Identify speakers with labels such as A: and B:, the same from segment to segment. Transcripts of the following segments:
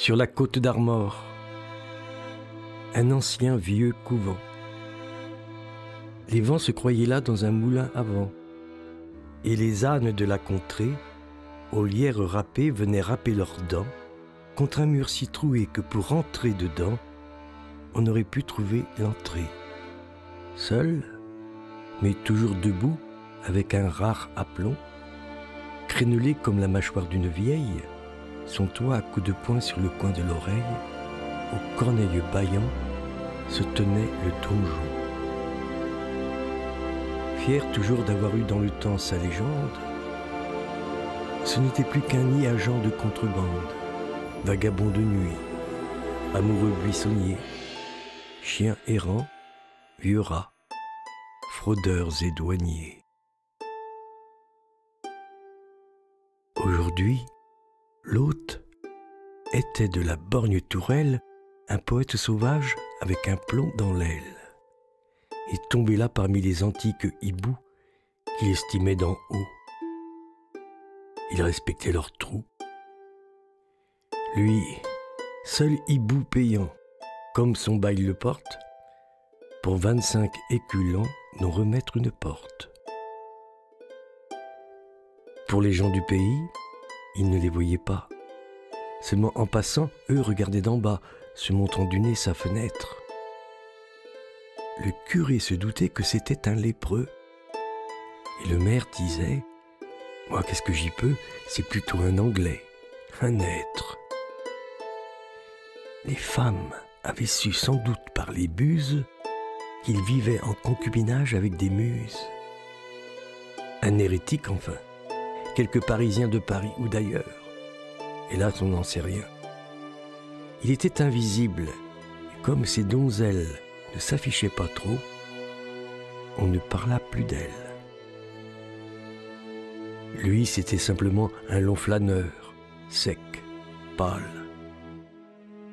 A: sur la côte d'Armor, un ancien vieux couvent. Les vents se croyaient là dans un moulin à vent, et les ânes de la contrée, aux lierres râpées, venaient râper leurs dents contre un mur si troué que pour entrer dedans, on aurait pu trouver l'entrée. Seul, mais toujours debout, avec un rare aplomb, crénelé comme la mâchoire d'une vieille, son toit à coups de poing sur le coin de l'oreille, au corneille baillant, se tenait le donjon. Fier toujours d'avoir eu dans le temps sa légende, ce n'était plus qu'un nid agent de contrebande, vagabond de nuit, amoureux buissonnier, chien errant, vieux rat, fraudeurs et douaniers. Aujourd'hui, l'hôte était de la borgne tourelle un poète sauvage avec un plomb dans l'aile, et tombé là parmi les antiques hiboux qu'il estimait d'en haut. Il respectait leurs trous. Lui, seul hibou payant, comme son bail le porte, pour vingt-cinq éculents n'en remettre une porte. Pour les gens du pays, il ne les voyait pas. Seulement en passant, eux regardaient d'en bas, se montrant du nez sa fenêtre. Le curé se doutait que c'était un lépreux. Et le maire disait Moi, qu'est-ce que j'y peux? C'est plutôt un Anglais, un être. Les femmes avaient su sans doute par les buses qu'il vivait en concubinage avec des muses. Un hérétique enfin quelques Parisiens de Paris ou d'ailleurs. Hélas, on n'en sait rien. Il était invisible, et comme ces donzelles ne s'affichaient pas trop, on ne parla plus d'elle. Lui, c'était simplement un long flâneur, sec, pâle.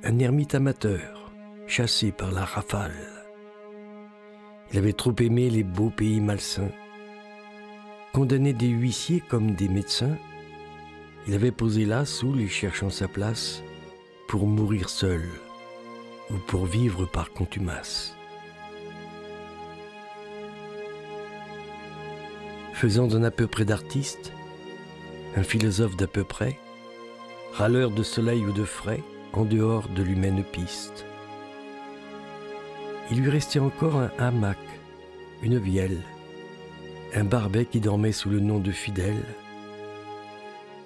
A: Un ermite amateur, chassé par la rafale. Il avait trop aimé les beaux pays malsains Condamné des huissiers comme des médecins, il avait posé là, sous les cherchant sa place, pour mourir seul ou pour vivre par contumace. Faisant d'un à peu près d'artiste, un philosophe d'à peu près, râleur de soleil ou de frais, en dehors de l'humaine piste. Il lui restait encore un hamac, une vielle, un barbet qui dormait sous le nom de fidèle.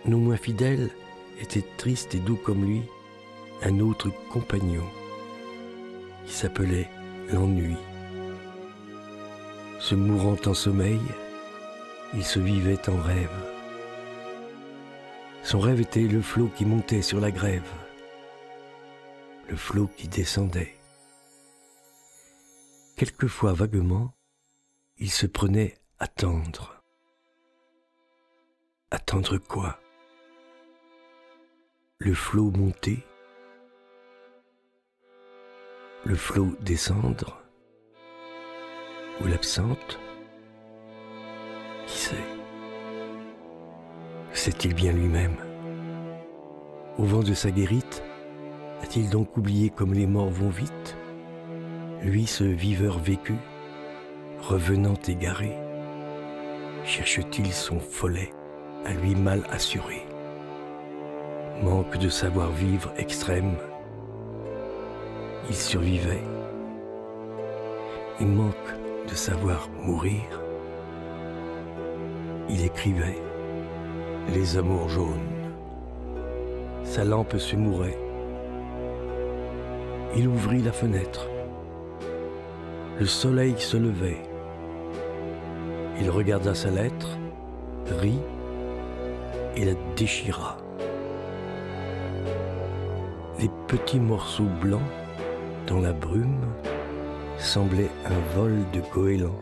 A: Non moins fidèle était triste et doux comme lui, un autre compagnon qui s'appelait l'ennui. Se mourant en sommeil, il se vivait en rêve. Son rêve était le flot qui montait sur la grève, le flot qui descendait. Quelquefois vaguement, il se prenait Attendre. Attendre quoi? Le flot monter? Le flot descendre? Ou l'absente? Qui sait? Sait-il bien lui-même? Au vent de sa guérite, a-t-il donc oublié comme les morts vont vite? Lui, ce viveur vécu, revenant égaré cherche-t-il son follet à lui mal assuré? Manque de savoir-vivre extrême, il survivait. Il manque de savoir mourir, il écrivait les amours jaunes. Sa lampe se mourait. Il ouvrit la fenêtre. Le soleil se levait. Il regarda sa lettre, rit et la déchira. Les petits morceaux blancs dans la brume semblaient un vol de goéland.